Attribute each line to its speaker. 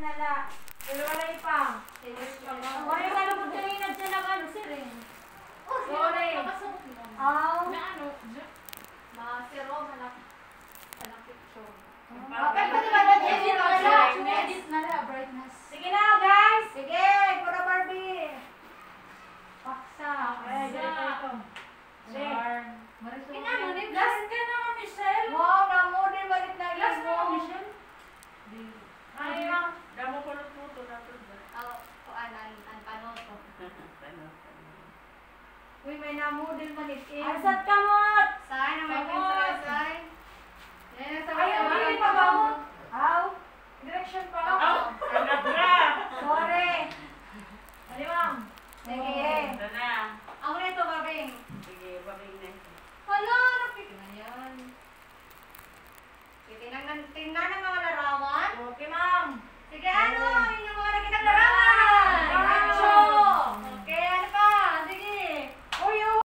Speaker 1: nala. Pero wala pa. Wala ka lang magkain na dyan ang ano, sir eh. Sorry. Aw.
Speaker 2: Na ano, ma-zero, malaki. Malaki show.
Speaker 1: Okay, pwede ba na
Speaker 2: Edit na lang. Edit na lang, brightness.
Speaker 1: Sige na, guys. Sige, pura Barbie. Paksa. Okay, ganito ito.
Speaker 3: Damo ko lang po na to.
Speaker 2: Oh, kuan, an- an- ano to.
Speaker 1: Uy, may namudil manitin. Asat ka